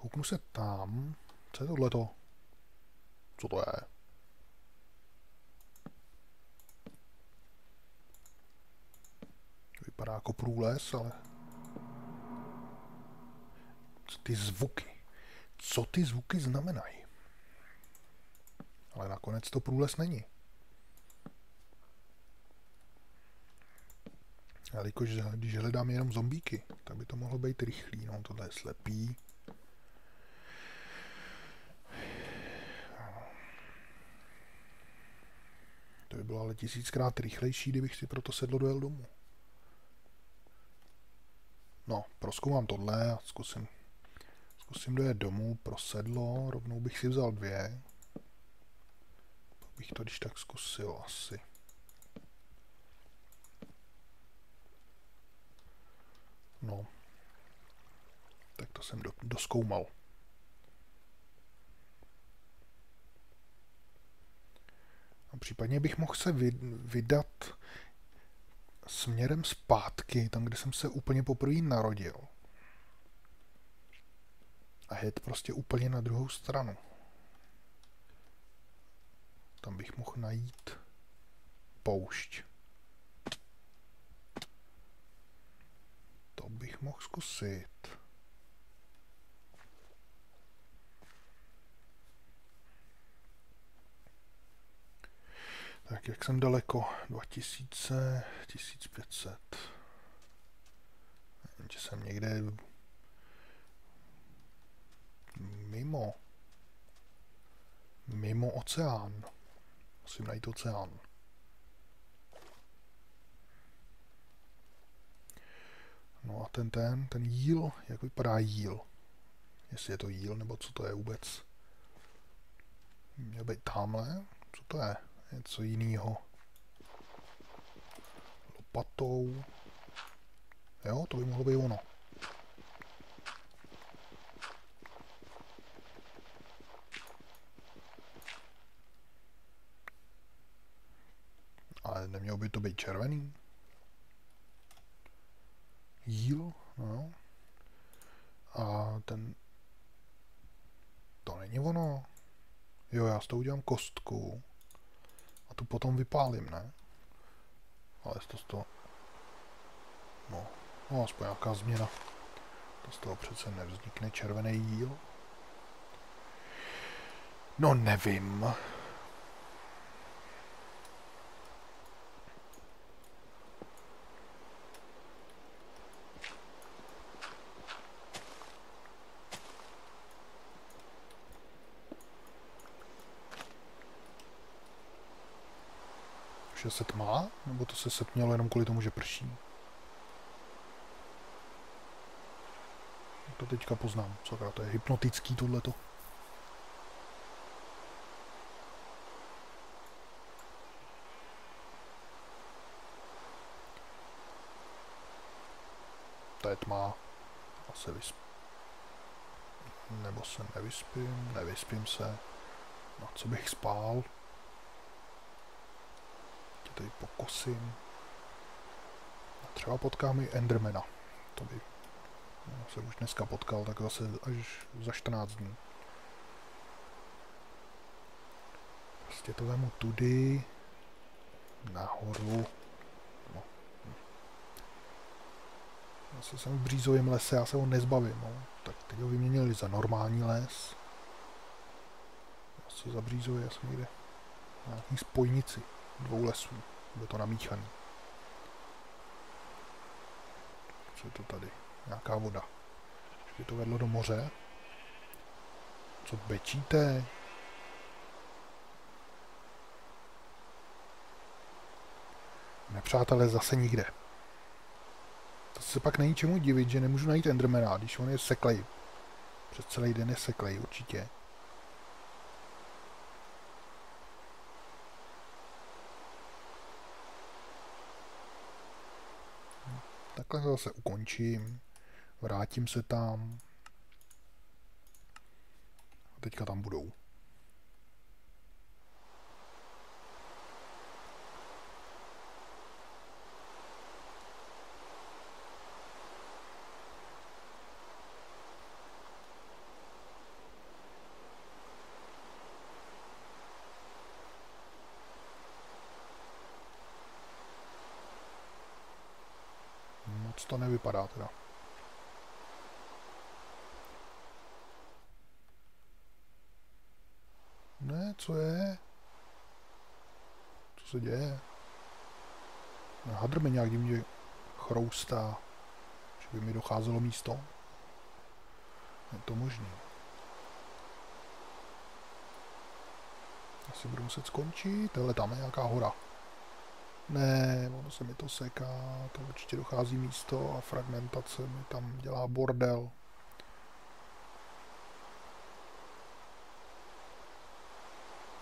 Kouknu se tam. Co je tohleto? Co to je? Vypadá jako průles, ale... Co ty zvuky? Co ty zvuky znamenají? Ale nakonec to průles není. Ale jakož, když hledám jenom zombíky, tak by to mohlo být rychlý. No, tohle je slepý. By bylo ale tisíckrát rychlejší, kdybych si proto sedlo dojel domů. No, proskoumám tohle a zkusím, zkusím dojet domů pro sedlo. Rovnou bych si vzal dvě. Pak bych to když tak zkusil asi. No. Tak to jsem do, doskoumal. Případně bych mohl se vydat směrem zpátky, tam, kde jsem se úplně poprvé narodil. A jet prostě úplně na druhou stranu. Tam bych mohl najít poušť. To bych mohl zkusit. Tak jak jsem daleko? 2000, 1500. Že jsem někde mimo. Mimo oceán. Musím najít oceán. No a ten ten, ten jíl, jak vypadá jíl? Jestli je to jíl, nebo co to je vůbec? Měl být tamhle? Co to je? Něco jiného. Lopatou. Jo, to by mohlo být ono. Ale nemělo by to být červený. Jíl, no. A ten... To není ono. Jo, já s tou udělám kostku tu potom vypálím, ne? Ale to z toho... No, no aspoň nějaká změna. To z toho přece nevznikne červený jíl. No nevím. Že se tmá? Nebo to se setmělo jenom kvůli tomu, že prší? To teďka poznám. Co to je hypnotický tohleto. To je tmá. A se vysp... Nebo se nevyspím, nevyspím se. Na co bych spál? Tady pokusím. A třeba potkám i Endermana. To by no, se už dneska potkal, tak zase až za 14 dní. Prostě to vemu tudy, nahoru. No. Zase jsem v břízovém lese, já se ho nezbavím. No. Tak teď ho vyměnili za normální les. Asi za břízově, já jsem někde na nějaký spojnici dvou lesů. Bylo to namíchaný. Co je to tady? Nějaká voda. Že to vedlo do moře. Co bečíte? Nepřátelé zase nikde. To se pak není čemu divit, že nemůžu najít Endermana, když on je seklej. Přes celý den je seklej určitě. Takhle zase ukončím, vrátím se tam a teďka tam budou. To nevypadá teda. Ne, co je? Co se děje? Hadr mi nějak divně chroustá, že by mi docházelo místo. Je to možné. Asi budu muset skončit. Tohle tam je nějaká hora. Ne, ono se mi to seká, tam určitě dochází místo a fragmentace mi tam dělá bordel.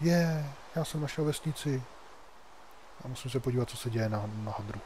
Je, já jsem našel vesnici. A musím se podívat, co se děje na, na hadru.